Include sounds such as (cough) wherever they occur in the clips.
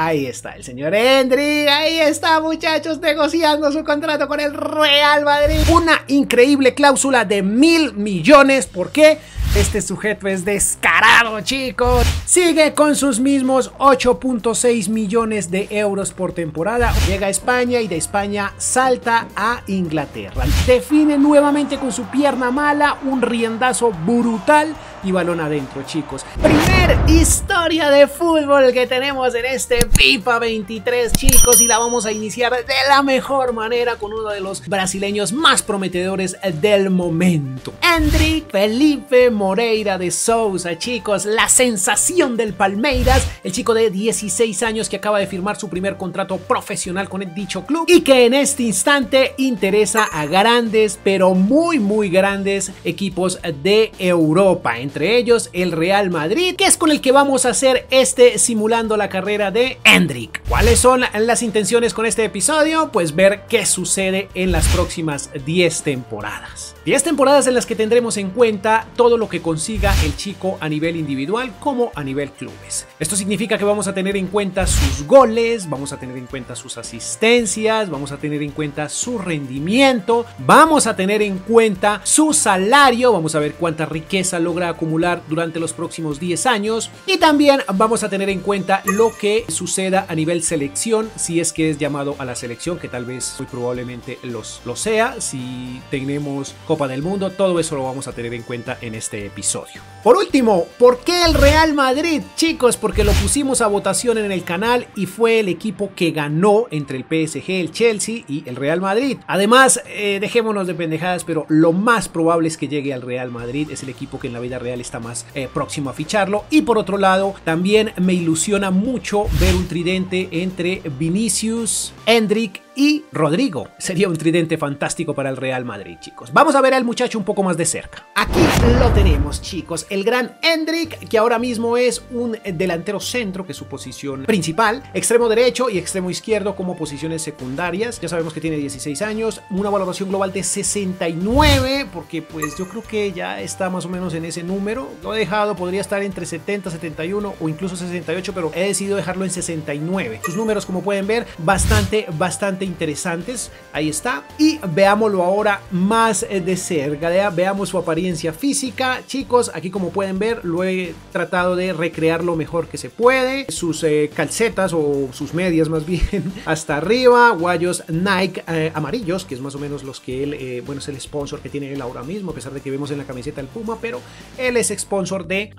Ahí está el señor Hendrik, ahí está muchachos negociando su contrato con el Real Madrid. Una increíble cláusula de mil millones, ¿por qué? Este sujeto es descarado, chicos. Sigue con sus mismos 8.6 millones de euros por temporada. Llega a España y de España salta a Inglaterra. Define nuevamente con su pierna mala un riendazo brutal y balón adentro, chicos. Primer historia de fútbol que tenemos en este FIFA 23, chicos, y la vamos a iniciar de la mejor manera con uno de los brasileños más prometedores del momento. Hendrik Felipe Moreira de Sousa, chicos, la sensación del Palmeiras, el chico de 16 años que acaba de firmar su primer contrato profesional con el dicho club y que en este instante interesa a grandes, pero muy muy grandes equipos de Europa entre ellos el Real Madrid, que es con el que vamos a hacer este simulando la carrera de Hendrik. ¿Cuáles son las intenciones con este episodio? Pues ver qué sucede en las próximas 10 temporadas. 10 temporadas en las que tendremos en cuenta todo lo que consiga el chico a nivel individual como a nivel clubes. Esto significa que vamos a tener en cuenta sus goles, vamos a tener en cuenta sus asistencias, vamos a tener en cuenta su rendimiento, vamos a tener en cuenta su salario, vamos a ver cuánta riqueza logra acumular durante los próximos 10 años y también vamos a tener en cuenta lo que suceda a nivel selección, si es que es llamado a la selección, que tal vez muy probablemente los, lo sea, si tenemos Copa del Mundo, todo eso lo vamos a tener en cuenta en este episodio. Por último, ¿por qué el Real Madrid? Chicos, porque lo pusimos a votación en el canal y fue el equipo que ganó entre el PSG, el Chelsea y el Real Madrid. Además, eh, dejémonos de pendejadas, pero lo más probable es que llegue al Real Madrid, es el equipo que en la vida real está más eh, próximo a ficharlo. Y por otro lado, también me ilusiona mucho ver un tridente entre Vinicius, Hendrik y Rodrigo. Sería un tridente fantástico para el Real Madrid, chicos. Vamos a ver al muchacho un poco más de cerca. Aquí lo tenemos, chicos. El gran Hendrik, que ahora mismo es un delantero centro, que es su posición principal. Extremo derecho y extremo izquierdo como posiciones secundarias. Ya sabemos que tiene 16 años. Una valoración global de 69, porque pues yo creo que ya está más o menos en ese número. Lo he dejado, podría estar entre 70, 71 o incluso 68, pero he decidido dejarlo en 69. Sus números, como pueden ver, bastante, bastante interesantes. Ahí está. Y veámoslo ahora más eh, de cerca. Veamos su apariencia física. Chicos, aquí como pueden ver, lo he tratado de recrear lo mejor que se puede. Sus eh, calcetas o sus medias más bien (laughs) hasta arriba. Guayos Nike eh, amarillos, que es más o menos los que él, bueno, es el sponsor que tiene él ahora mismo, a pesar de que vemos en la camiseta el Puma, pero él es sponsor de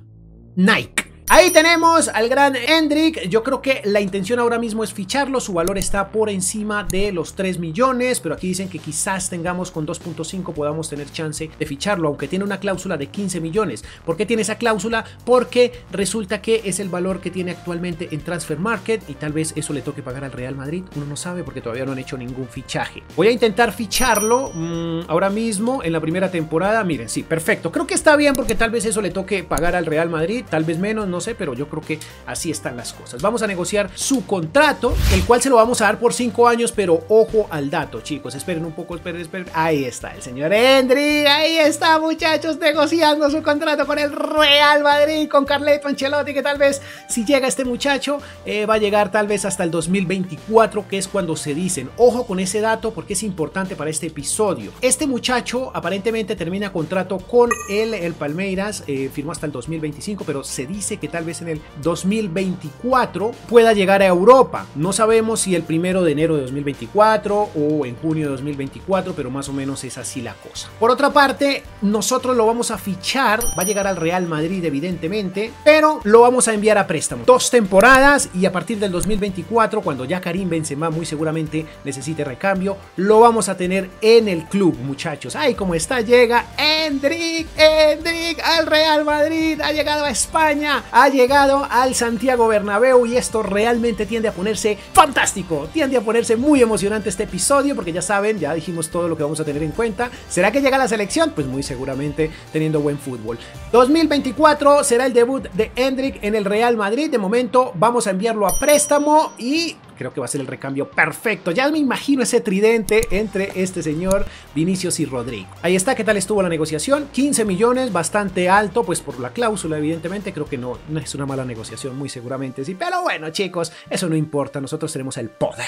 Nike. Ahí tenemos al gran Hendrik. Yo creo que la intención ahora mismo es ficharlo. Su valor está por encima de los 3 millones. Pero aquí dicen que quizás tengamos con 2.5 podamos tener chance de ficharlo. Aunque tiene una cláusula de 15 millones. ¿Por qué tiene esa cláusula? Porque resulta que es el valor que tiene actualmente en Transfer Market. Y tal vez eso le toque pagar al Real Madrid. Uno no sabe porque todavía no han hecho ningún fichaje. Voy a intentar ficharlo mmm, ahora mismo en la primera temporada. Miren, sí, perfecto. Creo que está bien porque tal vez eso le toque pagar al Real Madrid. Tal vez menos, no sé, pero yo creo que así están las cosas. Vamos a negociar su contrato, el cual se lo vamos a dar por 5 años, pero ojo al dato, chicos. Esperen un poco, esperen, esperen. Ahí está el señor Hendrik, ahí está, muchachos, negociando su contrato con el Real Madrid, con Carleto Ancelotti, que tal vez si llega este muchacho eh, va a llegar tal vez hasta el 2024, que es cuando se dicen. Ojo con ese dato porque es importante para este episodio. Este muchacho aparentemente termina contrato con el, el Palmeiras, eh, firmó hasta el 2025, pero se dice que tal vez en el 2024 pueda llegar a Europa. No sabemos si el primero de enero de 2024 o en junio de 2024, pero más o menos es así la cosa. Por otra parte, nosotros lo vamos a fichar, va a llegar al Real Madrid evidentemente, pero lo vamos a enviar a préstamo. Dos temporadas y a partir del 2024, cuando ya Karim Benzema muy seguramente necesite recambio, lo vamos a tener en el club, muchachos. Ay, como está, llega Hendrik, Hendrik al Real Madrid, ha llegado a España, ha llegado al Santiago Bernabéu y esto realmente tiende a ponerse fantástico, tiende a ponerse muy emocionante este episodio porque ya saben, ya dijimos todo lo que vamos a tener en cuenta. ¿Será que llega la selección? Pues muy seguramente teniendo buen fútbol. 2024 será el debut de Hendrik en el Real Madrid. De momento vamos a enviarlo a préstamo y creo que va a ser el recambio perfecto. Ya me imagino ese tridente entre este señor Vinicius y Rodrigo. Ahí está, ¿qué tal estuvo la negociación? 15 millones, bastante alto, pues por la cláusula, evidentemente. Creo que no, no es una mala negociación, muy seguramente sí. Pero bueno, chicos, eso no importa, nosotros tenemos el poder.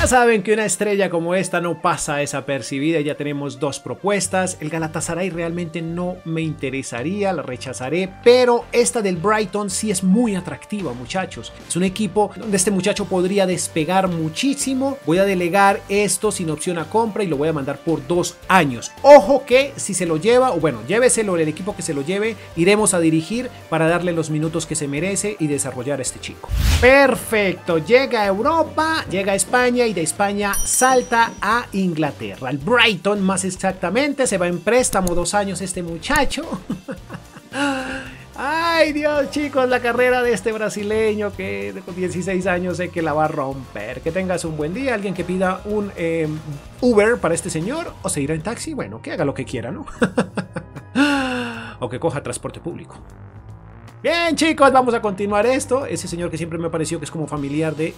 Ya saben que una estrella como esta no pasa desapercibida, ya tenemos dos propuestas. El Galatasaray realmente no me interesaría, la rechazaré, pero esta del Brighton sí es muy atractiva, muchachos. Es un equipo donde este muchacho podría despegar muchísimo. Voy a delegar esto sin opción a compra y lo voy a mandar por dos años. Ojo que si se lo lleva, o bueno, lléveselo el equipo que se lo lleve, iremos a dirigir para darle los minutos que se merece y desarrollar a este chico. Perfecto, llega a Europa, llega a España de España salta a Inglaterra, al Brighton más exactamente, se va en préstamo dos años este muchacho. (laughs) Ay Dios chicos, la carrera de este brasileño que con 16 años sé que la va a romper. Que tengas un buen día, alguien que pida un em, Uber para este señor o se irá en taxi, bueno, que haga lo que quiera, ¿no? (laughs) o que coja transporte público. Bien chicos, vamos a continuar esto. Ese señor que siempre me pareció que es como familiar de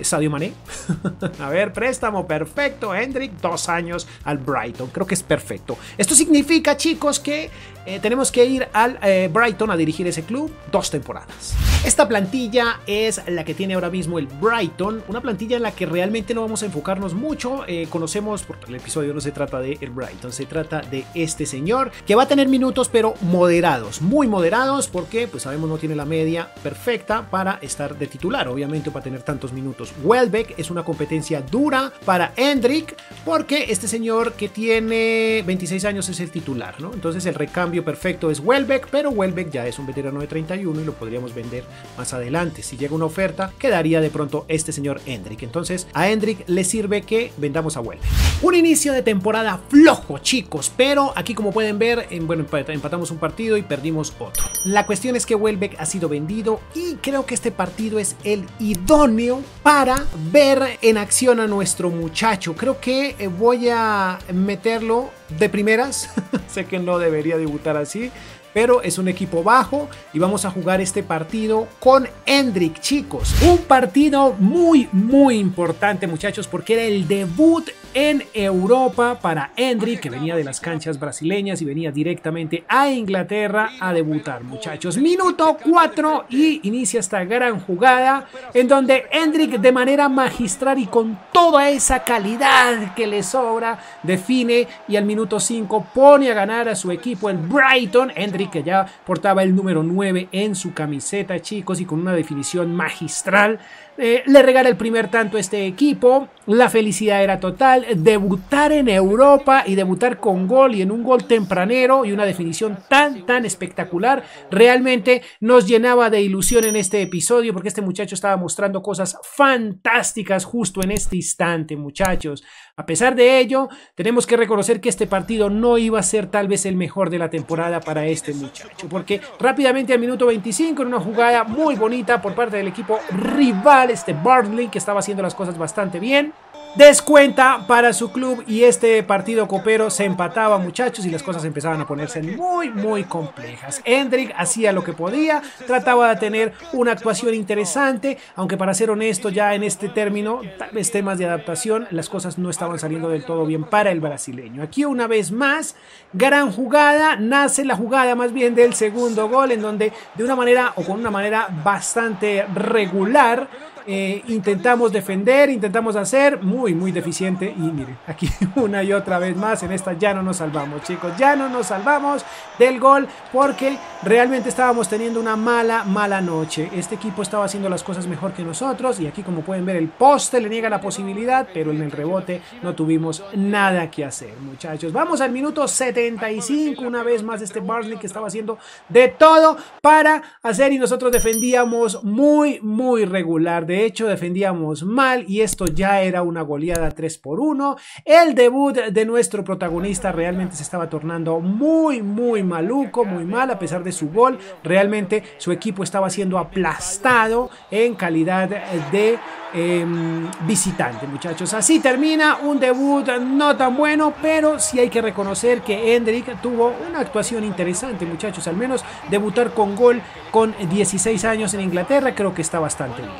Sadio Mané. (laughs) a ver, préstamo perfecto. Hendrik, dos años al Brighton. Creo que es perfecto. Esto significa, chicos, que eh, tenemos que ir al eh, Brighton a dirigir ese club dos temporadas. Esta plantilla es la que tiene ahora mismo el Brighton, una plantilla en la que realmente no vamos a enfocarnos mucho. Eh, conocemos, porque el episodio no se trata de el Brighton, se trata de este señor que va a tener minutos, pero moderados, muy moderados, porque pues sabemos no tiene la media perfecta para estar de titular, obviamente para tener tantos minutos. Welbeck es una competencia dura para Hendrik, porque este señor que tiene 26 años es el titular, ¿no? Entonces el recambio perfecto es Welbeck, pero Welbeck ya es un veterano de 31 y lo podríamos vender más adelante. Si llega una oferta, quedaría de pronto este señor Hendrick. Entonces a Hendrick le sirve que vendamos a Welbeck. Un inicio de temporada flojo, chicos, pero aquí como pueden ver, bueno, empatamos un partido y perdimos otro. La cuestión es que Welbeck ha sido vendido y creo que este partido es el idóneo para ver en acción a nuestro muchacho. Creo que eh, voy a meterlo de primeras. (laughs) sé que no debería debutar así, pero es un equipo bajo y vamos a jugar este partido con Hendrik, chicos. Un partido muy, muy importante, muchachos, porque era el debut en Europa para Hendrik, que venía de las canchas brasileñas y venía directamente a Inglaterra a debutar, muchachos. Minuto 4 y inicia esta gran jugada en donde Hendrik de manera magistral y con toda esa calidad que le sobra define y al minuto 5 pone a ganar a su equipo el Brighton. Hendrik que ya portaba el número 9 en su camiseta, chicos, y con una definición magistral eh, le regala el primer tanto a este equipo. La felicidad era total. Debutar en Europa y debutar con gol y en un gol tempranero y una definición tan, tan espectacular. Realmente nos llenaba de ilusión en este episodio porque este muchacho estaba mostrando cosas fantásticas justo en este instante, muchachos. A pesar de ello, tenemos que reconocer que este partido no iba a ser tal vez el mejor de la temporada para este muchacho. Porque rápidamente al minuto 25 en una jugada muy bonita por parte del equipo rival este Bartley que estaba haciendo las cosas bastante bien descuenta para su club y este partido copero se empataba muchachos y las cosas empezaban a ponerse muy muy complejas. Hendrik hacía lo que podía, trataba de tener una actuación interesante, aunque para ser honesto ya en este término, tal vez temas de adaptación, las cosas no estaban saliendo del todo bien para el brasileño. Aquí una vez más, gran jugada, nace la jugada más bien del segundo gol en donde de una manera o con una manera bastante regular eh, intentamos defender, intentamos hacer, muy, muy deficiente. Y miren, aquí (laughs) una y otra vez más, en esta ya no nos salvamos, chicos, ya no nos salvamos del gol porque realmente estábamos teniendo una mala, mala noche. Este equipo estaba haciendo las cosas mejor que nosotros y aquí como pueden ver el poste le niega la posibilidad, pero en el rebote no tuvimos nada que hacer, muchachos. Vamos al minuto 75, una vez más este Barley que estaba haciendo de todo para hacer y nosotros defendíamos muy, muy regular. De hecho, defendíamos mal y esto ya era una goleada 3 por 1. El debut de nuestro protagonista realmente se estaba tornando muy, muy maluco, muy mal a pesar de su gol. Realmente su equipo estaba siendo aplastado en calidad de Em, visitante, muchachos. Así termina un debut no tan bueno, pero sí hay que reconocer que Hendrik tuvo una actuación interesante, muchachos. Al menos debutar con gol con 16 años en Inglaterra, creo que está bastante bien.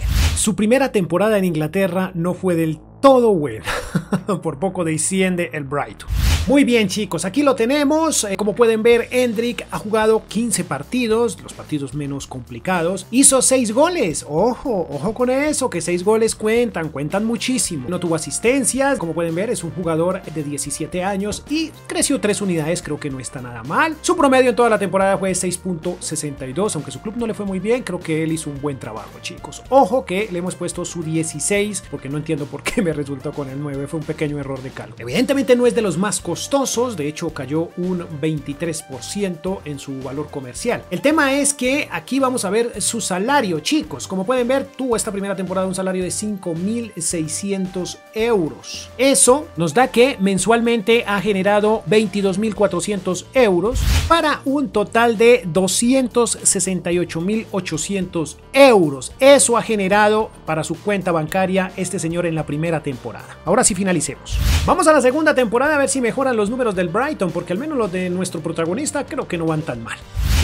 Su primera temporada en Inglaterra no fue del todo bueno. (laughs) Por poco desciende el Brighton. Muy bien chicos, aquí lo tenemos. Eh, como pueden ver, Hendrik ha jugado 15 partidos, los partidos menos complicados. Hizo 6 goles. Ojo, ojo con eso, que 6 goles cuentan, cuentan muchísimo. No tuvo asistencias, como pueden ver, es un jugador de 17 años y creció 3 unidades, creo que no está nada mal. Su promedio en toda la temporada fue 6.62, aunque su club no le fue muy bien, creo que él hizo un buen trabajo chicos. Ojo que le hemos puesto su 16, porque no entiendo por qué me resultó con el 9, fue un pequeño error de cálculo. Evidentemente no es de los más costosos, de hecho cayó un 23% en su valor comercial. El tema es que aquí vamos a ver su salario, chicos. Como pueden ver, tuvo esta primera temporada un salario de 5.600 euros. Eso nos da que mensualmente ha generado 22.400 euros para un total de 268.800 euros. Eso ha generado para su cuenta bancaria este señor en la primera temporada. Ahora sí finalicemos. Vamos a la segunda temporada a ver si mejor los números del Brighton, porque al menos los de nuestro protagonista creo que no van tan mal.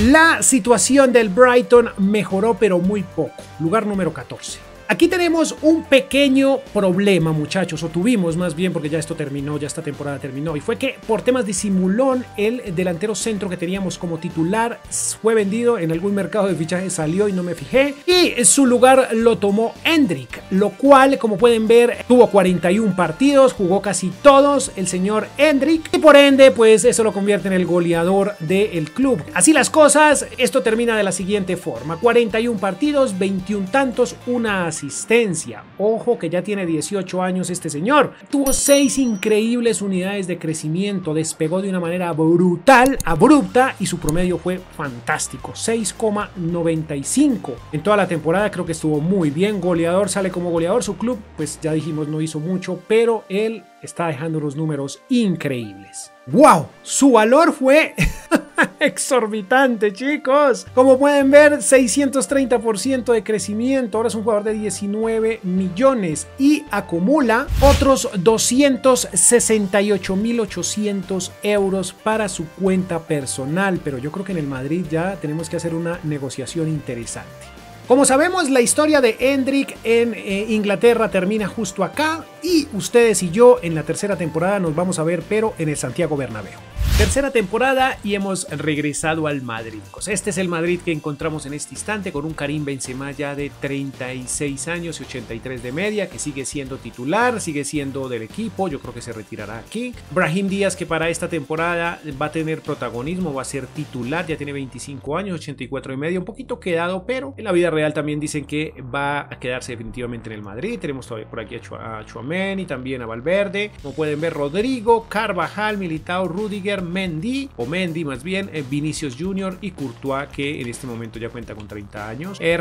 La situación del Brighton mejoró pero muy poco, lugar número 14. Aquí tenemos un pequeño problema, muchachos, o tuvimos más bien, porque ya esto terminó, ya esta temporada terminó, y fue que por temas de simulón, el delantero centro que teníamos como titular fue vendido en algún mercado de fichajes, salió y no me fijé, y su lugar lo tomó Hendrik, lo cual, como pueden ver, tuvo 41 partidos, jugó casi todos el señor Hendrik, y por ende, pues eso lo convierte en el goleador del club. Así las cosas, esto termina de la siguiente forma, 41 partidos, 21 tantos, una asistencia. Ojo que ya tiene 18 años este señor. Tuvo 6 increíbles unidades de crecimiento, despegó de una manera brutal, abrupta y su promedio fue fantástico, 6,95. En toda la temporada creo que estuvo muy bien, goleador sale como goleador, su club pues ya dijimos no hizo mucho, pero él está dejando los números increíbles. ¡Wow! Su valor fue (laughs) (laughs) exorbitante, chicos. Como pueden ver, 630% de crecimiento. Ahora es un jugador de 19 millones y acumula otros 268.800 euros para su cuenta personal. Pero yo creo que en el Madrid ya tenemos que hacer una negociación interesante. Como sabemos, la historia de Hendrik en eh, Inglaterra termina justo acá y ustedes y yo en la tercera temporada nos vamos a ver, pero en el Santiago Bernabéu. Tercera temporada y hemos regresado al Madrid. Este es el Madrid que encontramos en este instante con un Karim Benzema ya de 36 años y 83 de media que sigue siendo titular, sigue siendo del equipo, yo creo que se retirará aquí. Brahim Díaz que para esta temporada va a tener protagonismo, va a ser titular, ya tiene 25 años, 84 y medio, un poquito quedado, pero en la vida real también dicen que va a quedarse definitivamente en el Madrid. Tenemos todavía por aquí a Chuameni, también a Valverde, como pueden ver Rodrigo, Carvajal, Militao, Rudiger, Mendy, o Mendy más bien, eh, Vinicius Junior y Courtois, que en este momento ya cuenta con 30 años. Eh,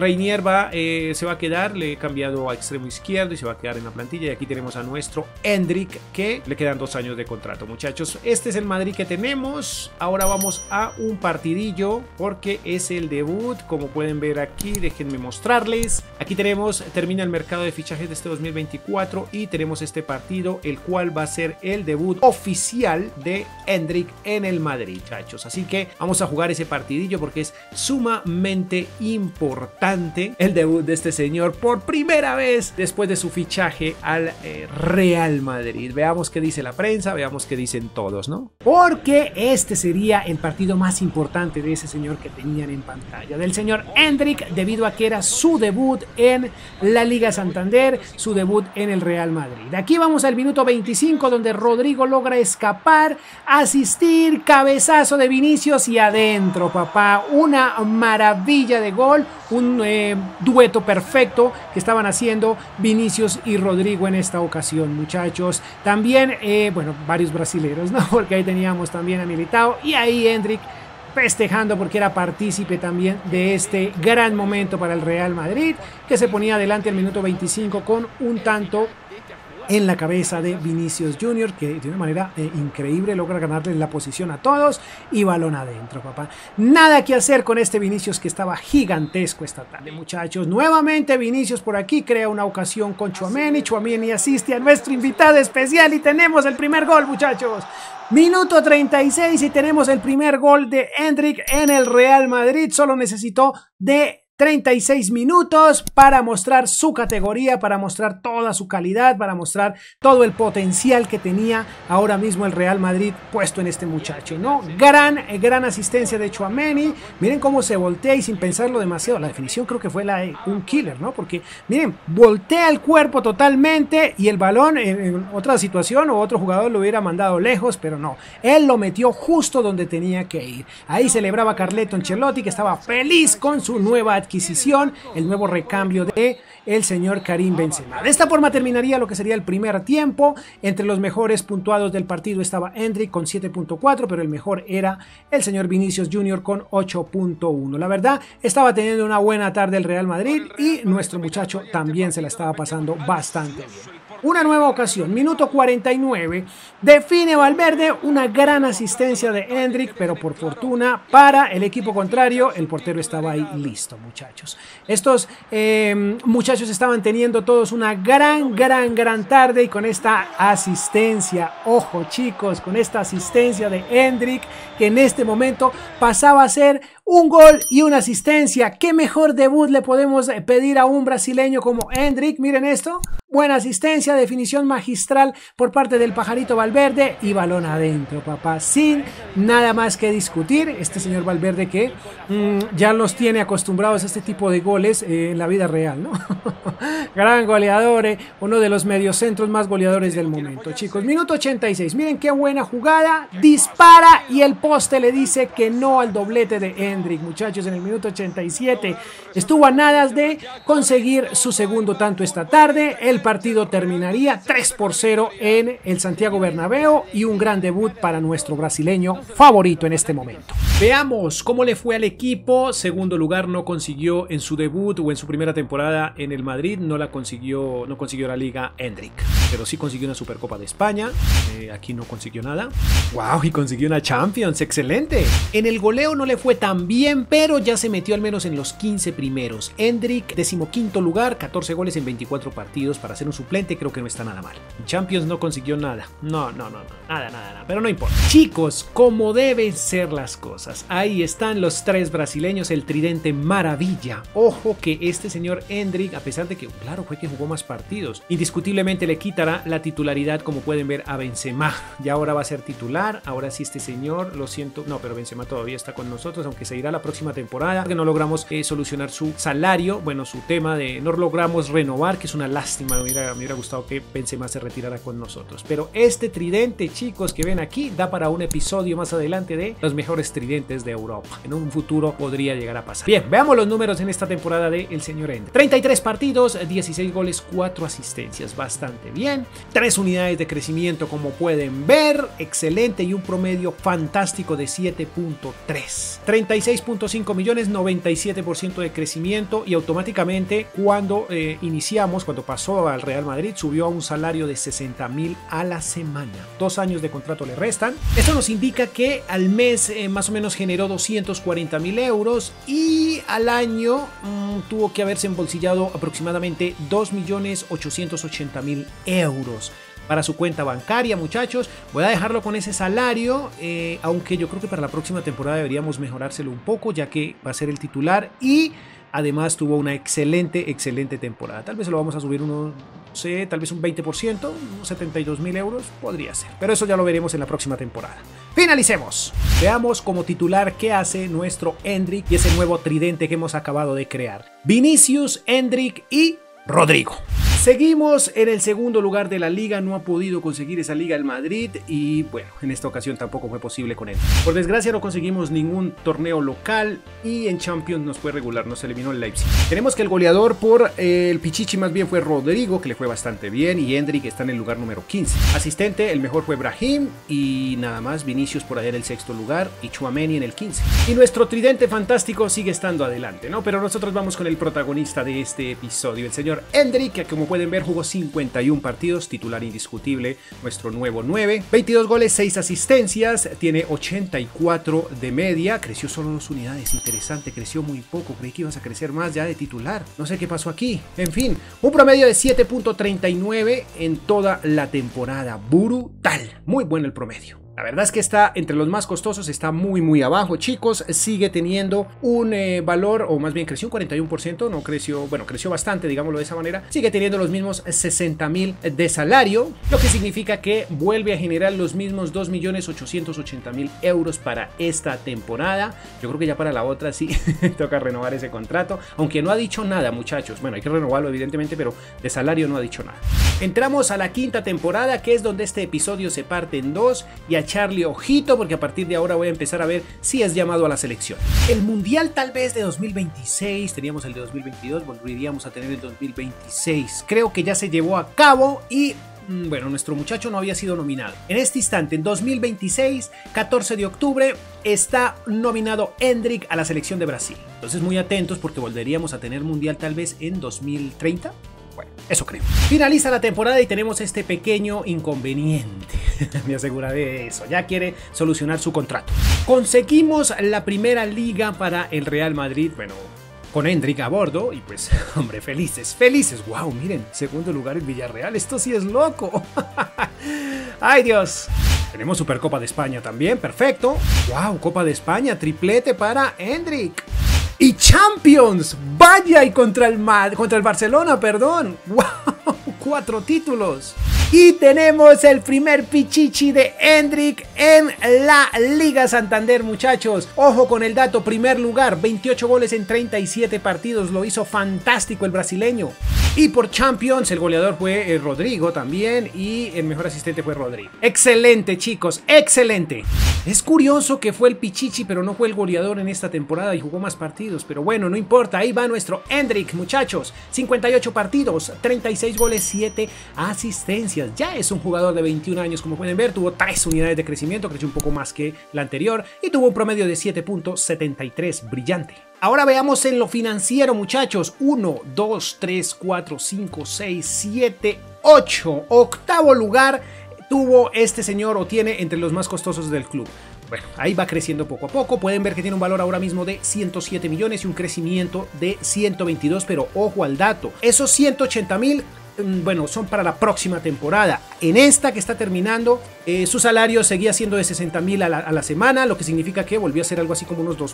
eh, se va a quedar, le he cambiado a extremo izquierdo y se va a quedar en la plantilla. Y aquí tenemos a nuestro Hendrik, que le quedan dos años de contrato, muchachos. Este es el Madrid que tenemos. Ahora vamos a un partidillo, porque es el debut, como pueden ver aquí. Déjenme mostrarles. Aquí tenemos, termina el mercado de fichajes de este 2024 y tenemos este partido, el cual va a ser el debut oficial de Hendrik en el Madrid, muchachos. Así que vamos a jugar ese partidillo porque es sumamente importante el debut de este señor por primera vez después de su fichaje al eh, Real Madrid. Veamos qué dice la prensa, veamos qué dicen todos, ¿no? Porque este sería el partido más importante de ese señor que tenían en pantalla, del señor Hendrik, debido a que era su debut en la Liga Santander, su debut en el Real Madrid. Aquí vamos al minuto 25 donde Rodrigo logra escapar, asistir cabezazo de Vinicius y adentro, papá. Una maravilla de gol, un eh, dueto perfecto que estaban haciendo Vinicius y Rodrigo en esta ocasión, muchachos. También, eh, bueno, varios brasileños, ¿no? (laughs) Porque ahí teníamos también a Militao y ahí Hendrik festejando porque era partícipe también de este gran momento para el Real Madrid, que se ponía adelante al minuto 25 con un tanto en la cabeza de Vinicius Jr., que de una manera eh, increíble logra ganarle la posición a todos y balón adentro, papá. Nada que hacer con este Vinicius que estaba gigantesco esta tarde, muchachos. Nuevamente Vinicius por aquí crea una ocasión con Chuameni. Chuameni asiste a nuestro invitado especial y tenemos el primer gol, muchachos. Minuto 36 y tenemos el primer gol de Hendrik en el Real Madrid. Solo necesitó de 36 minutos para mostrar su categoría, para mostrar toda su calidad, para mostrar todo el potencial que tenía ahora mismo el Real Madrid puesto en este muchacho, ¿no? Gran, gran asistencia de Chouameni. Miren cómo se voltea y sin pensarlo demasiado. La definición creo que fue la de un killer, ¿no? Porque, miren, voltea el cuerpo totalmente y el balón en, otra situación o otro jugador lo hubiera mandado lejos, pero no. Él lo metió justo donde tenía que ir. Ahí celebraba Carleto Ancelotti que estaba feliz con su nueva adquisición, el nuevo recambio de el señor Karim Benzema. De esta forma terminaría lo que sería el primer tiempo. Entre los mejores puntuados del partido estaba Hendrik con 7.4, pero el mejor era el señor Vinicius Jr. con 8.1. La verdad, estaba teniendo una buena tarde el Real Madrid y nuestro muchacho también se la estaba pasando bastante bien. Una nueva ocasión, minuto 49, define Valverde una gran asistencia de Hendrik, pero por fortuna para el equipo contrario, el portero estaba ahí listo, muchachos. Estos eh, muchachos estaban teniendo todos una gran, gran, gran tarde y con esta asistencia, ojo chicos, con esta asistencia de Hendrik, que en este momento pasaba a ser un gol y una asistencia. ¿Qué mejor debut le podemos pedir a un brasileño como Hendrik? Miren esto. Buena asistencia, definición magistral por parte del pajarito Valverde y balón adentro, papá. Sin nada más que discutir. Este señor Valverde que mm, ya los tiene acostumbrados a este tipo de goles eh, en la vida real, ¿no? (laughs) Gran goleador, eh, uno de los mediocentros más goleadores del momento, chicos. Minuto 86. Miren qué buena jugada. Dispara y el poste le dice que no al doblete de Hendrik, muchachos, en el minuto 87. Estuvo a nada de conseguir su segundo tanto esta tarde. El partido terminaría 3 por 0 en el Santiago Bernabéu y un gran debut para nuestro brasileño favorito en este momento. Veamos cómo le fue al equipo. Segundo lugar no consiguió en su debut o en su primera temporada en el Madrid, no la consiguió, no consiguió la liga Hendrik, pero sí consiguió una Supercopa de España. Eh, aquí no consiguió nada. Wow, y consiguió una Champions, excelente. En el goleo no le fue tan bien, pero ya se metió al menos en los 15 primeros. Hendrik, decimoquinto lugar, 14 goles en 24 partidos para ser un suplente, creo que no está nada mal. Champions no consiguió nada. No, no, no, no. Nada, nada, nada. Pero no importa. Chicos, como deben ser las cosas. Ahí están los tres brasileños, el tridente maravilla. Ojo que este señor Hendrik, a pesar de que, claro, fue que jugó más partidos, indiscutiblemente le la titularidad, como pueden ver, a Benzema. Ya ahora va a ser titular. Ahora sí, este señor, lo siento. No, pero Benzema todavía está con nosotros, aunque se irá la próxima temporada. Que no logramos eh, solucionar su salario. Bueno, su tema de no logramos renovar, que es una lástima me hubiera, gustado que Benzema se retirara con nosotros. Pero este tridente, chicos, que ven aquí, da para un episodio más adelante de los mejores tridentes de Europa. En un futuro podría llegar a pasar. Bien, veamos los números en esta temporada de El Señor Ende. 33 partidos, 16 goles, 4 asistencias. Bastante bien. 3 unidades de crecimiento, como pueden ver. Excelente y un promedio fantástico de 7.3. 36.5 millones, 97% de crecimiento y automáticamente cuando eh, iniciamos, cuando pasó al Real Madrid subió a un salario de 60 mil a la semana. Dos años de contrato le restan. Esto nos indica que al mes eh, más o menos generó 240 mil euros y al año mm, tuvo que haberse embolsillado aproximadamente 2 millones 880 mil euros para su cuenta bancaria, muchachos. Voy a dejarlo con ese salario, eh, aunque yo creo que para la próxima temporada deberíamos mejorárselo un poco, ya que va a ser el titular y Además tuvo una excelente, excelente temporada. Tal vez lo vamos a subir uno, no sé, tal vez un 20%, unos 72 mil euros, podría ser. Pero eso ya lo veremos en la próxima temporada. Finalicemos. Veamos como titular qué hace nuestro Hendrik y ese nuevo tridente que hemos acabado de crear. Vinicius, Hendrik y Rodrigo. Seguimos en el segundo lugar de la liga, no ha podido conseguir esa liga el Madrid y bueno, en esta ocasión tampoco fue posible con él. Por desgracia no conseguimos ningún torneo local y en Champions nos fue regular, nos eliminó el Leipzig. Tenemos que el goleador por eh, el Pichichi más bien fue Rodrigo, que le fue bastante bien, y Hendrik está en el lugar número 15. Asistente, el mejor fue Brahim y nada más, Vinicius por allá en el sexto lugar y Chuameni en el 15. Y nuestro tridente fantástico sigue estando adelante, ¿no? Pero nosotros vamos con el protagonista de este episodio, el señor Hendrik, que como pueden ver jugó 51 partidos, titular indiscutible, nuestro nuevo 9, 22 goles, 6 asistencias, tiene 84 de media, creció solo dos unidades, interesante, creció muy poco, creí que ibas a crecer más ya de titular, no sé qué pasó aquí, en fin, un promedio de 7.39 en toda la temporada, brutal, muy bueno el promedio. La verdad es que está entre los más costosos, está muy muy abajo, chicos. Sigue teniendo un eh, valor, o más bien creció un 41%, no creció, bueno, creció bastante, digámoslo de esa manera. Sigue teniendo los mismos 60 mil de salario, lo que significa que vuelve a generar los mismos 2.880.000 euros para esta temporada. Yo creo que ya para la otra sí (laughs) toca renovar ese contrato, aunque no ha dicho nada, muchachos. Bueno, hay que renovarlo evidentemente, pero de salario no ha dicho nada. Entramos a la quinta temporada, que es donde este episodio se parte en dos y a Charlie ojito porque a partir de ahora voy a empezar a ver si es llamado a la selección. El Mundial tal vez de 2026, teníamos el de 2022, volveríamos a tener el 2026. Creo que ya se llevó a cabo y mm, bueno, nuestro muchacho no había sido nominado. En este instante, en 2026, 14 de octubre, está nominado Hendrik a la selección de Brasil. Entonces muy atentos porque volveríamos a tener mundial tal vez en 2030. Eso creo. Finaliza la temporada y tenemos este pequeño inconveniente. (laughs) Me asegura de eso. Ya quiere solucionar su contrato. Conseguimos la primera liga para el Real Madrid. Bueno, con Hendrik a bordo y pues, (laughs) hombre, felices, felices. Wow, miren, segundo lugar en Villarreal, esto sí es loco. (laughs) Ay Dios. Tenemos Supercopa de España también, perfecto. Wow, Copa de España, triplete para Hendrik. Y Champions, vaya y contra el, contra el Barcelona, perdón. (laughs) Wow, cuatro títulos. Y tenemos el primer pichichi de Hendrik en la Liga Santander, muchachos. Ojo con el dato, primer lugar, 28 goles en 37 partidos, lo hizo fantástico el brasileño. Y por Champions, el goleador fue eh, Rodrigo también y el mejor asistente fue Rodrigo. Excelente, chicos, excelente. Es curioso que fue el Pichichi, pero no fue el goleador en esta temporada y jugó más partidos. Pero bueno, no importa, ahí va nuestro Hendrik, muchachos. 58 partidos, 36 goles, 7 asistencias. Ya es un jugador de 21 años, como pueden ver. Tuvo 3 unidades de crecimiento, creció un poco más que la anterior y tuvo un promedio de 7.73, brillante. Ahora veamos en lo financiero, muchachos. 1, 2, 3, 4, 5, 6, 7, 8. Octavo lugar tuvo este señor o tiene entre los más costosos del club. Bueno, ahí va creciendo poco a poco. Pueden ver que tiene un valor ahora mismo de 107 millones y un crecimiento de 122, pero ojo al dato. Esos 180 mil Mm, bueno, son para la próxima temporada. En esta que está terminando, eh, su salario seguía siendo de 60 mil a, la, semana, lo que significa que volvió a ser algo así como unos 2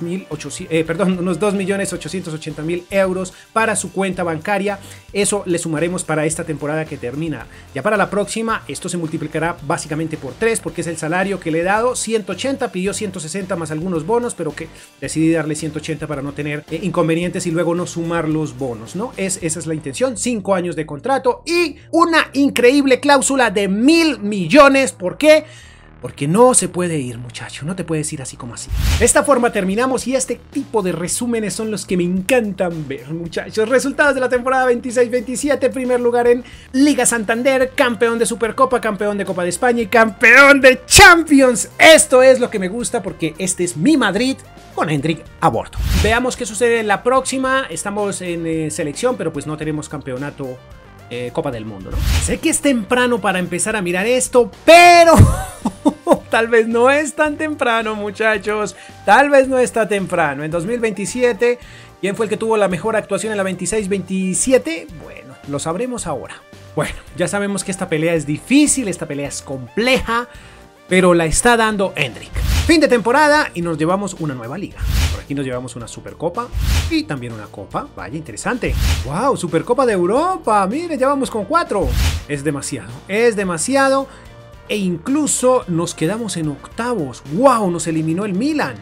eh, perdón, (laughs) unos 2 millones 880 mil euros para su cuenta bancaria. Eso le sumaremos para esta temporada que termina. Ya para la próxima, esto se multiplicará básicamente por 3 porque es el salario que le he dado. 180, pidió 160 más algunos bonos, pero que decidí darle 180 para no tener eh, inconvenientes y luego no sumar los bonos, ¿no? Es, esa es la intención. 5 años de contrato y una increíble cláusula de mil millones. ¿Por qué? Porque no se puede ir, muchacho, no te puedes ir así como así. De esta forma terminamos y este tipo de resúmenes son los que me encantan ver, muchachos. Resultados de la temporada 26-27, primer lugar en Liga Santander, campeón de Supercopa, campeón de Copa de España y campeón de Champions. Esto es lo que me gusta porque este es mi Madrid con Hendrik a bordo. Veamos qué sucede en la próxima. Estamos en eh, selección, pero pues no tenemos campeonato eh, Copa del Mundo, ¿no? Sé que es temprano para empezar a mirar esto, pero (laughs) tal vez no es tan temprano, muchachos. Tal vez no está temprano. En 2027, ¿quién fue el que tuvo la mejor actuación en la 26-27? Bueno, lo sabremos ahora. Bueno, ya sabemos que esta pelea es difícil, esta pelea es compleja, pero la está dando Hendrik. Fin de temporada y nos llevamos una nueva liga. Por aquí nos llevamos una Supercopa y también una Copa. Vaya, interesante. ¡Wow! Supercopa de Europa. Mire, ya vamos con cuatro. Es demasiado. Es demasiado. E incluso nos quedamos en octavos. ¡Wow! Nos eliminó el Milan.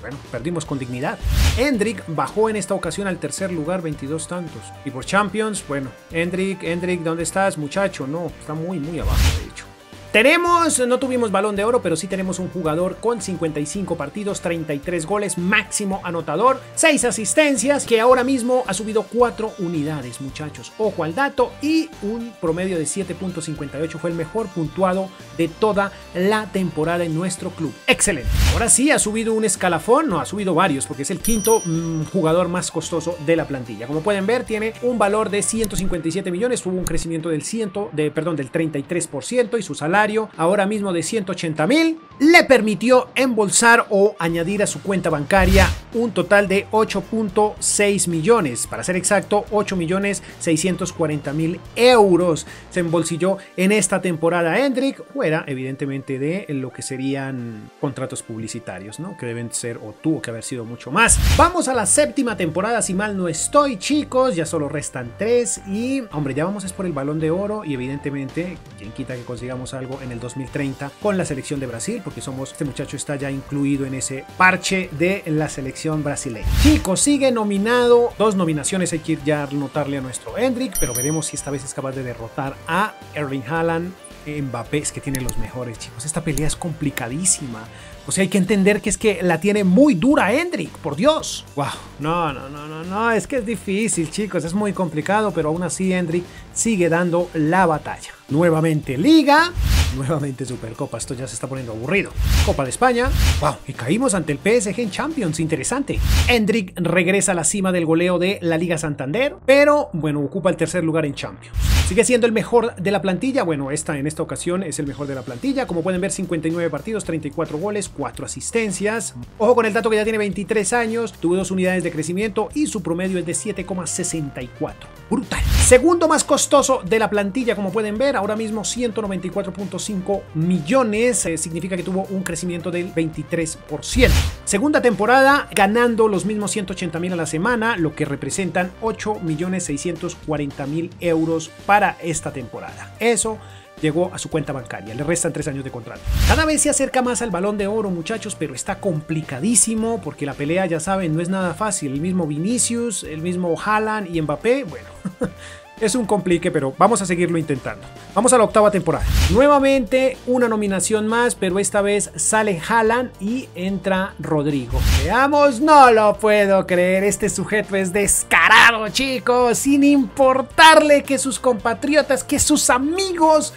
Bueno, perdimos con dignidad. Hendrik bajó en esta ocasión al tercer lugar, 22 tantos. Y por Champions, bueno, Hendrik, Hendrik, ¿dónde estás, muchacho? No, está muy, muy abajo, de hecho. Tenemos, no tuvimos balón de oro, pero sí tenemos un jugador con 55 partidos, 33 goles, máximo anotador, 6 asistencias, que ahora mismo ha subido 4 unidades, muchachos. Ojo al dato, y un promedio de 7.58 fue el mejor puntuado de toda la temporada en nuestro club. Excelente. Ahora sí, ha subido un escalafón, no, ha subido varios, porque es el quinto mm, jugador más costoso de la plantilla. Como pueden ver, tiene un valor de 157 millones, tuvo un crecimiento del 100, de, perdón, del 33% y su salario ahora mismo de 180 mil, le permitió embolsar o añadir a su cuenta bancaria un total de 8.6 millones, para ser exacto 8 millones 640 mil euros se embolsilló en esta temporada Hendrik, fuera evidentemente de lo que serían contratos publicitarios, ¿no? que deben ser o tuvo que haber sido mucho más. Vamos a la séptima temporada, si mal no estoy chicos, ya solo restan tres y hombre, ya vamos es por el balón de oro y evidentemente, quien quita que consigamos algo en el 2030 con la selección de Brasil, porque somos, este muchacho está ya incluido en ese parche de la selección brasileña. Chicos, sigue nominado, dos nominaciones hay que ya notarle a nuestro Hendrik, pero veremos si esta vez es capaz de derrotar a Erling Haaland Mbappé es que tiene los mejores, chicos. Esta pelea es complicadísima. O sea, hay que entender que es que la tiene muy dura Hendrik, por Dios. Wow, no, no, no, no, no, es que es difícil, chicos, es muy complicado, pero aún así Hendrik sigue dando la batalla. Nuevamente Liga, nuevamente Supercopa, esto ya se está poniendo aburrido. Copa de España, wow, y caímos ante el PSG en Champions, interesante. Hendrik regresa a la cima del goleo de la Liga Santander, pero bueno, ocupa el tercer lugar en Champions. Sigue siendo el mejor de la plantilla, bueno, esta en esta ocasión es el mejor de la plantilla, como pueden ver 59 partidos, 34 goles, 4 asistencias. Ojo con el dato que ya tiene 23 años, tuvo dos unidades de crecimiento y su promedio es de 7,64. Brutal. Segundo más costoso de la plantilla, como pueden ver, ahora mismo 194.5 millones, eh, significa que tuvo un crecimiento del 23%. Segunda temporada, ganando los mismos 180 mil a la semana, lo que representan 8 millones 640 mil euros para esta temporada. Eso llegó a su cuenta bancaria. Le restan tres años de contrato. Cada vez se acerca más al balón de oro, muchachos, pero está complicadísimo porque la pelea, ya saben, no es nada fácil. El mismo Vinicius, el mismo Haaland y Mbappé, bueno. (laughs) Es un complique, pero vamos a seguirlo intentando. Vamos a la octava temporada. Nuevamente una nominación más, pero esta vez sale Haaland y entra Rodrigo. Veamos, no lo puedo creer. Este sujeto es descarado, chicos. Sin importarle que sus compatriotas, que sus amigos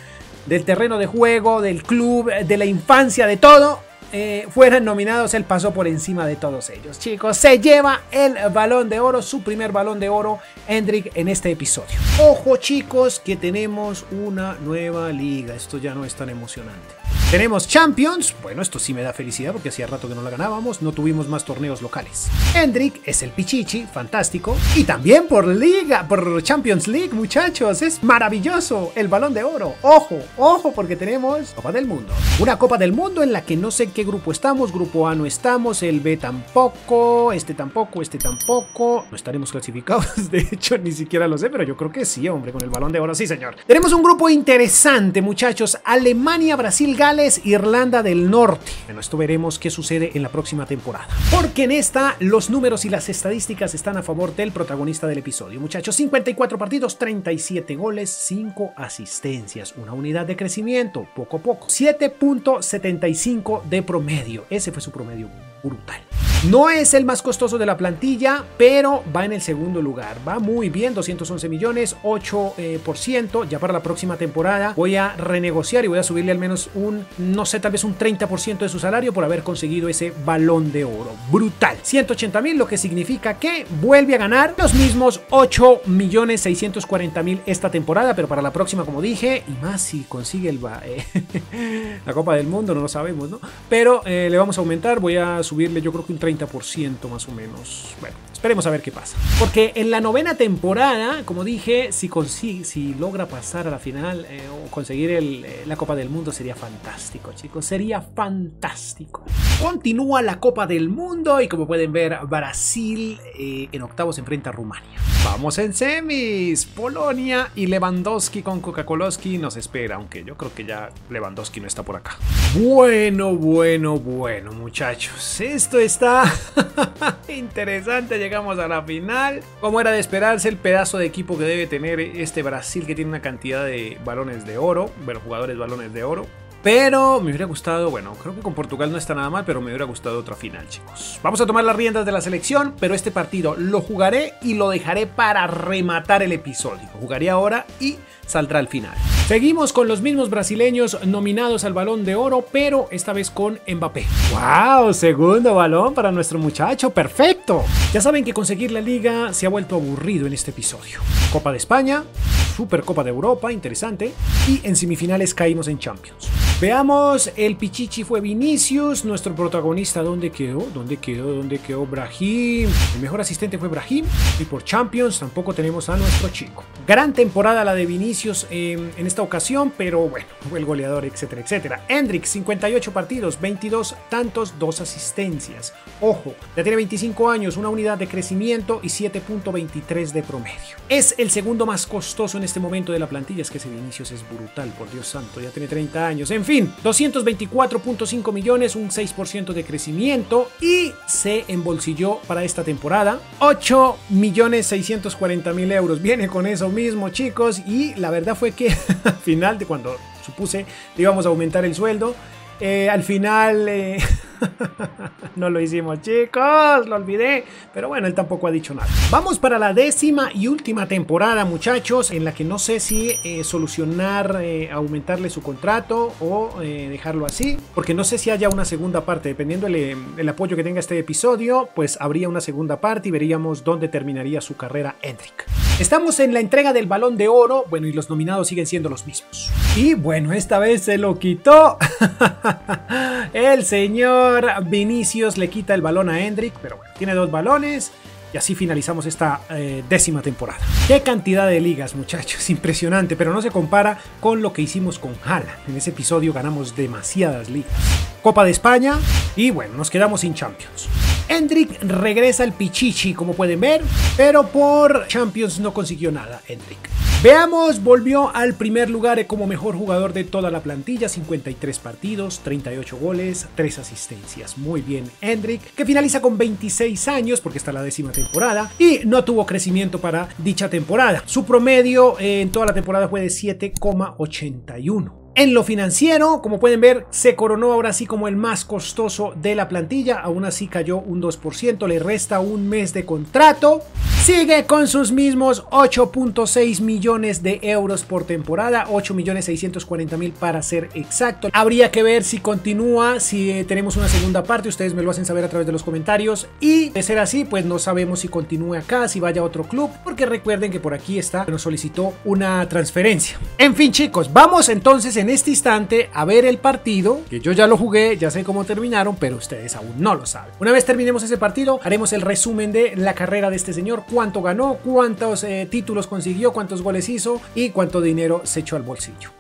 del terreno de juego, del club, de la infancia, de todo, eh, fueran nominados, él pasó por encima de todos ellos. Chicos, se lleva el balón de oro, su primer balón de oro, Hendrik, en este episodio. Ojo chicos, que tenemos una nueva liga. Esto ya no es tan emocionante. Tenemos Champions, bueno, esto sí me da felicidad porque hacía rato que no la ganábamos, no tuvimos más torneos locales. Hendrik es el Pichichi, fantástico. Y también por Liga, por Champions League, muchachos, es maravilloso el balón de oro. Ojo, ojo, porque tenemos Copa del Mundo. Una Copa del Mundo en la que no sé qué grupo estamos, grupo A no estamos, el B tampoco, este tampoco, este tampoco. No estaremos clasificados, (laughs) de hecho, ni siquiera lo sé, pero yo creo que sí, hombre, con el balón de oro, sí, señor. Tenemos un grupo interesante, muchachos, Alemania, Brasil, Gales Irlanda del Norte. Bueno, esto veremos qué sucede en la próxima temporada. Porque en esta los números y las estadísticas están a favor del protagonista del episodio. Muchachos, 54 partidos, 37 goles, 5 asistencias, una unidad de crecimiento, poco a poco. 7.75 de promedio. Ese fue su promedio brutal. No es el más costoso de la plantilla, pero va en el segundo lugar. Va muy bien, 211 millones, 8%. Eh, ya para la próxima temporada voy a renegociar y voy a subirle al menos un, no sé, tal vez un 30% de su salario por haber conseguido ese balón de oro. Brutal. 180 mil, lo que significa que vuelve a ganar los mismos 8 millones 640 mil esta temporada, pero para la próxima, como dije, y más si consigue el, eh, (laughs) la Copa del Mundo, no lo sabemos, ¿no? Pero eh, le vamos a aumentar, voy a subirle yo creo que un 30% más o menos. Bueno, esperemos a ver qué pasa. Porque en la novena temporada, como dije, si, consigue, si logra pasar a la final eh, o conseguir el, eh, la Copa del Mundo sería fantástico, chicos. Sería fantástico. Continúa la Copa del Mundo y como pueden ver, Brasil eh, en octavos enfrenta a Rumania. Vamos en semis. Polonia y Lewandowski con Coca-Colowski nos espera, aunque yo creo que ya Lewandowski no está por acá. Bueno, bueno, bueno, muchachos. Esto está (laughs) interesante. Llegamos a la final. Como era de esperarse, el pedazo de equipo que debe tener este Brasil que tiene una cantidad de balones de oro, bueno, jugadores balones de oro. Pero me hubiera gustado, bueno, creo que con Portugal no está nada mal, pero me hubiera gustado otra final, chicos. Vamos a tomar las riendas de la selección, pero este partido lo jugaré y lo dejaré para rematar el episodio. Jugaré ahora y saldrá al final. Seguimos con los mismos brasileños nominados al balón de oro, pero esta vez con Mbappé. ¡Wow! Segundo balón para nuestro muchacho, perfecto. Ya saben que conseguir la liga se ha vuelto aburrido en este episodio. Copa de España, Supercopa de Europa, interesante, y en semifinales caímos en Champions. Veamos, el Pichichi fue Vinicius, nuestro protagonista, ¿dónde quedó? ¿Dónde quedó? ¿Dónde quedó Brahim? El mejor asistente fue Brahim y por Champions tampoco tenemos a nuestro chico. Gran temporada la de Vinicius eh, en esta ocasión, pero bueno, fue el goleador, etcétera, etcétera. Hendrik, 58 partidos, 22 tantos, 2 asistencias. Ojo, ya tiene 25 años, una unidad de crecimiento y 7.23 de promedio. Es el segundo más costoso en este momento de la plantilla, es que ese Vinicius es brutal, por Dios santo, ya tiene 30 años. En fin, 224.5 millones, un 6% de crecimiento y se embolsilló para esta temporada 8 millones 640 mil euros. Viene con eso mismo, chicos, y la verdad fue que (laughs) al final de cuando supuse que íbamos a aumentar el sueldo, eh, al final eh, (laughs) (laughs) no lo hicimos, chicos, lo olvidé. Pero bueno, él tampoco ha dicho nada. Vamos para la décima y última temporada, muchachos, en la que no sé si eh, solucionar, aumentarle su contrato o dejarlo así. Porque no sé si haya una segunda parte. Dependiendo el, apoyo que tenga este episodio, pues habría una segunda parte y veríamos dónde terminaría su carrera Hendrik. Estamos en la entrega del balón de oro, bueno, y los nominados siguen siendo los mismos. Y bueno, esta vez se lo quitó. (laughs) el señor Vinicius le quita el balón a Hendrik, pero bueno, tiene dos balones. Y así finalizamos esta eh, décima temporada. Qué cantidad de ligas, muchachos, (laughs) impresionante, pero no se compara con lo que hicimos con Hala. En ese episodio ganamos demasiadas ligas. Copa de España y bueno, nos quedamos sin Champions. Hendrik regresa al Pichichi, como pueden ver, pero por Champions no consiguió nada, Hendrik. Veamos, volvió al primer lugar como mejor jugador de toda la plantilla, 53 partidos, 38 goles, 3 asistencias. Muy bien, Hendrik, que finaliza con 26 años, porque está la décima temporada, y no tuvo crecimiento para dicha temporada. Su promedio en toda la temporada fue de 7,81. En lo financiero, como pueden ver, se coronó ahora sí como el más costoso de la plantilla, aún así cayó un 2%, le resta un mes de contrato, sigue con sus mismos 8.6 millones de euros por temporada, 8 millones 640 mil para ser exacto. Habría que ver si continúa, si eh, tenemos una segunda parte, ustedes me lo hacen saber a través de los comentarios y de ser así, pues no sabemos si continúe acá, si vaya a otro club, porque recuerden que por aquí está, nos solicitó una transferencia. En fin chicos, vamos entonces en en este instante a ver el partido, que yo ya lo jugué, ya sé cómo terminaron, pero ustedes aún no lo saben. Una vez terminemos ese partido, haremos el resumen de la carrera de este señor, cuánto ganó, cuántos eh, títulos consiguió, cuántos goles hizo y cuánto dinero se echó al bolsillo.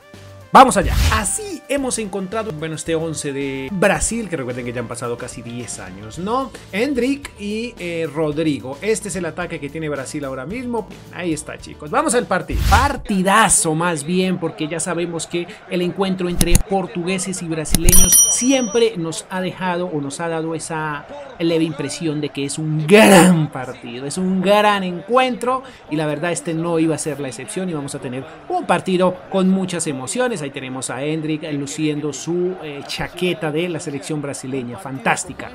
Vamos allá. Así hemos encontrado, bueno, este 11 de Brasil, que recuerden que ya han pasado casi 10 años, ¿no? Hendrik y eh, Rodrigo. Este es el ataque que tiene Brasil ahora mismo. Ahí está, chicos. Vamos al partido. Partidazo más bien, porque ya sabemos que el encuentro entre portugueses y brasileños siempre nos ha dejado o nos ha dado esa leve impresión de que es un gran partido, es un gran encuentro y la verdad este no iba a ser la excepción y vamos a tener un partido con muchas emociones Ahí tenemos a Hendrik luciendo su eh, chaqueta de la selección brasileña. Fantástica.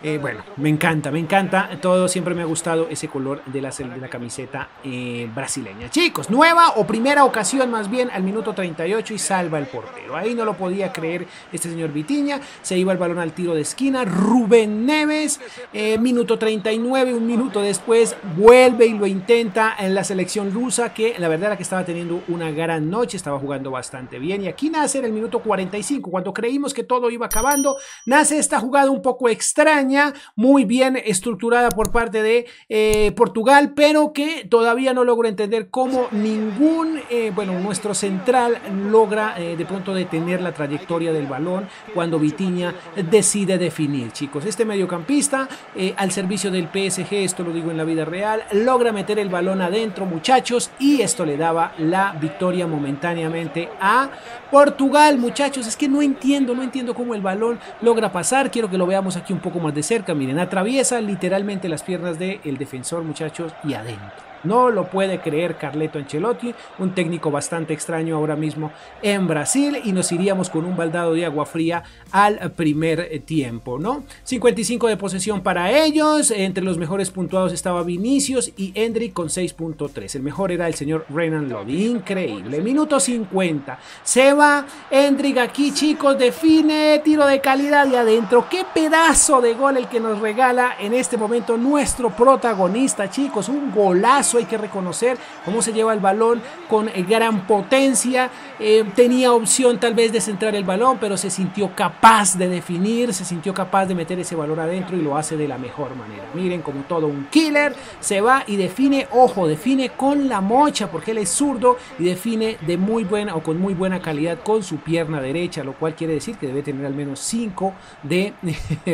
Eh, bueno, me encanta, me encanta. Todo siempre me ha gustado ese color de la, camiseta eh, brasileña. Chicos, nueva o primera ocasión más bien al minuto 38 y salva el portero. Ahí no lo podía creer este señor Vitiña. Se iba el balón al tiro de esquina. Rubén Neves, eh, minuto 39, un minuto después, vuelve y lo intenta en la selección rusa que la verdad era que estaba teniendo una gran noche, estaba jugando bastante bien. Y aquí nace en el minuto 45, cuando creímos que todo iba acabando, nace esta jugada un poco extraña muy bien estructurada por parte de eh, Portugal, pero que todavía no logro entender cómo ningún, eh, bueno, nuestro central logra eh, de pronto detener la trayectoria del balón cuando Vitiña decide definir, chicos. Este mediocampista al servicio del PSG, esto lo digo en la vida real, logra meter el balón adentro, muchachos, y esto le daba la victoria momentáneamente a Portugal, muchachos. Es que no entiendo, no entiendo cómo el balón logra pasar. Quiero que lo veamos aquí un poco más de cerca. Miren, atraviesa literalmente las piernas del defensor, muchachos, y adentro. No lo puede creer Carleto Ancelotti, un técnico bastante extraño ahora mismo en Brasil y nos iríamos con un baldado de agua fría al primer tiempo, ¿no? 55 de posesión para ellos, entre los mejores puntuados estaba Vinicius y Hendrik con 6.3. El mejor era el señor Renan Lodi, increíble. Minuto 50. Se va Hendrik aquí, chicos, define tiro de calidad y adentro. Qué pedazo de gol el que nos regala en este momento nuestro protagonista, chicos, un golazo hay que reconocer cómo se lleva el balón con eh, gran potencia. Eh, tenía opción tal vez de centrar el balón, pero se sintió capaz de definir, se sintió capaz de meter ese balón adentro y lo hace de la mejor manera. Miren como todo un killer, se va y define, ojo, define con la mocha porque él es zurdo y define de muy buena o con muy buena calidad con su pierna derecha, lo cual quiere decir que debe tener al menos 5 (laughs) de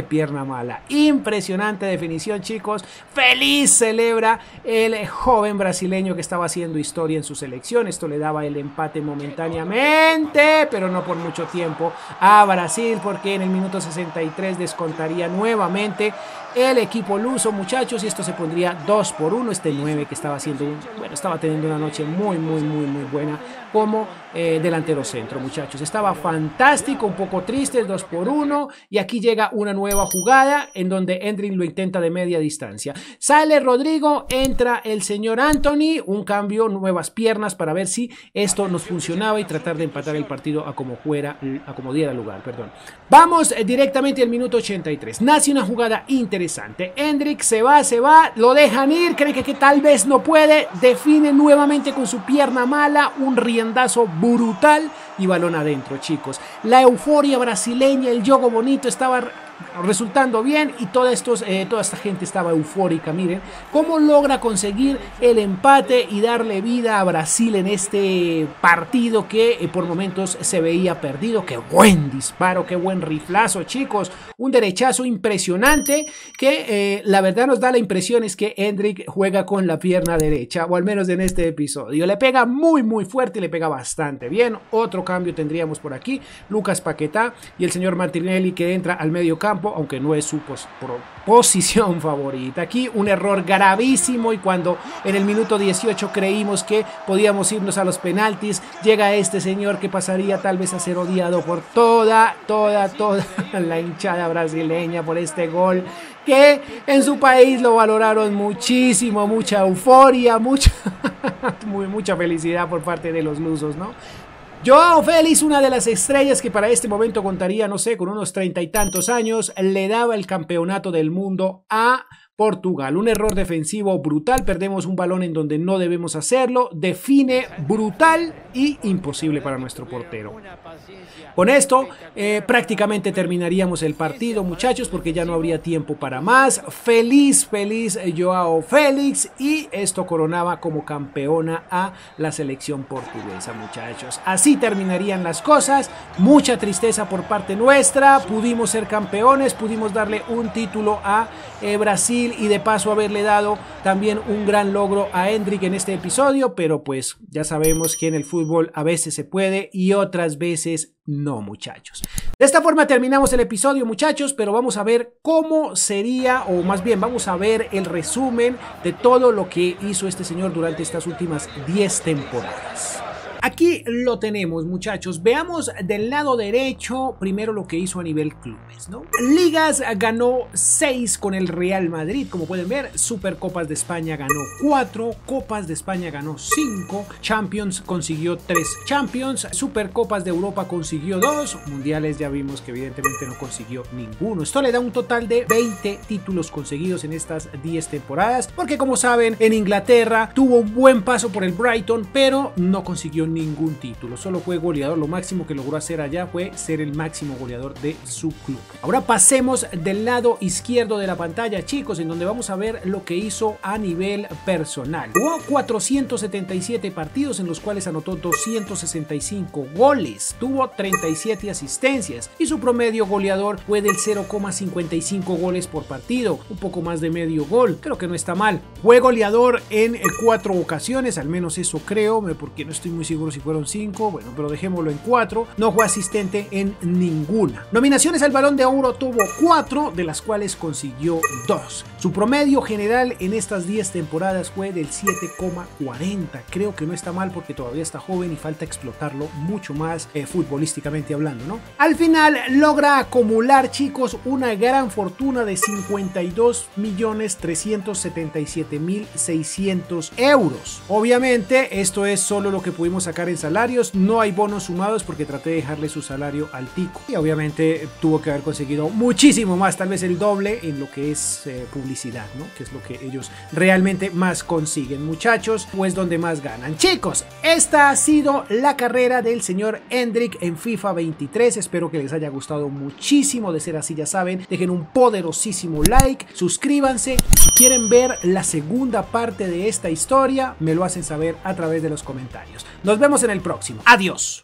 pierna mala. Impresionante definición, chicos. Feliz celebra el joven brasileño que estaba haciendo historia en su selección. Esto le daba el empate momentáneamente, pero no por mucho tiempo a Brasil porque en el minuto 63 descontaría nuevamente el equipo luso, muchachos, y esto se pondría 2 por 1. Este 9 que estaba haciendo, bueno, estaba teniendo una noche muy, muy, muy, muy buena como eh, delantero centro, muchachos. Estaba fantástico, un poco triste, 2 por 1. Y aquí llega una nueva jugada en donde Endrin lo intenta de media distancia. Sale Rodrigo, entra el señor Anthony, un cambio, nuevas piernas para ver si esto nos funcionaba y tratar de empatar el partido a como fuera, a como diera lugar, perdón. Vamos eh, directamente al minuto 83. Nace una jugada interesante interesante. Se va, se va, lo dejan ir, cree que, que tal vez no puede, define nuevamente con su pierna mala, un riendazo brutal y balón adentro, chicos. La euforia brasileña, el juego bonito estaba resultando bien y toda, estos, eh, toda esta gente estaba eufórica. Miren cómo logra conseguir el empate y darle vida a Brasil en este partido que eh, por momentos se veía perdido. Qué buen disparo, qué buen riflazo, chicos. Un derechazo impresionante que eh, la verdad nos da la impresión es que Hendrik juega con la pierna derecha, o al menos en este episodio. Le pega muy, muy fuerte y le pega bastante bien. Otro cambio tendríamos por aquí. Lucas Paquetá y el señor Martinelli que entra al medio campo, aunque no es su (laughs) posición favorita. Aquí un error gravísimo y cuando en el minuto 18 creímos que podíamos irnos a los penaltis, llega este señor que pasaría tal vez a ser odiado por toda, toda, toda (laughs) la hinchada brasileña por este gol que en su país lo valoraron muchísimo, mucha euforia, mucha, (laughs) mucha felicidad por parte de los lusos, ¿no? Joao Félix, una de las estrellas que para este momento contaría, no sé, con unos treinta y tantos años, le daba el campeonato del mundo a Portugal. Un error defensivo brutal, perdemos un balón en donde no debemos hacerlo, define brutal y imposible para nuestro portero. Con esto eh, prácticamente terminaríamos el partido muchachos porque ya no habría tiempo para más. Feliz, feliz eh, Joao Félix y esto coronaba como campeona a la selección portuguesa muchachos. Así terminarían las cosas, mucha tristeza por parte nuestra, pudimos ser campeones, pudimos darle un título a eh, Brasil y de paso haberle dado también un gran logro a Hendrik en este episodio, pero pues ya sabemos que en el fútbol a veces se puede y otras veces no, muchachos. De esta forma terminamos el episodio, muchachos, pero vamos a ver cómo sería, o más bien vamos a ver el resumen de todo lo que hizo este señor durante estas últimas 10 temporadas. Aquí lo tenemos, muchachos. Veamos del lado derecho primero lo que hizo a nivel clubes, ¿no? Ligas ganó 6 con el Real Madrid, como pueden ver. Supercopas de España ganó 4, Copas de España ganó 5, Champions consiguió 3 Champions, Supercopas de Europa consiguió 2, Mundiales ya vimos que evidentemente no consiguió ninguno. Esto le da un total de 20 títulos conseguidos en estas 10 temporadas, porque como saben, en Inglaterra tuvo un buen paso por el Brighton, pero no consiguió ningún título, solo fue goleador, lo máximo que logró hacer allá fue ser el máximo goleador de su club. Ahora pasemos del lado izquierdo de la pantalla, chicos, en donde vamos a ver lo que hizo a nivel personal. Jugó 477 partidos en los cuales anotó 265 goles, tuvo 37 asistencias y su promedio goleador fue del 0,55 goles por partido, un poco más de medio gol, creo que no está mal. Fue goleador en cuatro ocasiones, al menos eso creo, porque no estoy muy seguro si fueron 5, bueno, pero dejémoslo en 4. No fue asistente en ninguna. Nominaciones al Balón de Oro tuvo 4, de las cuales consiguió 2. Su promedio general en estas 10 temporadas fue del 7,40. Creo que no está mal porque todavía está joven y falta explotarlo mucho más eh, futbolísticamente hablando, ¿no? Al final logra acumular, chicos, una gran fortuna de 52 millones 377 mil 600 euros. Obviamente, esto es solo lo que pudimos sacar en salarios, no hay bonos sumados porque traté de dejarle su salario al tico. Y obviamente tuvo que haber conseguido muchísimo más, tal vez el doble en lo que es eh, publicidad, ¿no? Que es lo que ellos realmente más consiguen, muchachos, pues donde más ganan. Chicos, esta ha sido la carrera del señor Hendrik en FIFA 23. Espero que les haya gustado muchísimo. De ser así, ya saben, dejen un poderosísimo like, suscríbanse. Si quieren ver la segunda parte de esta historia, me lo hacen saber a través de los comentarios. Nos vemos en el próximo. Adiós.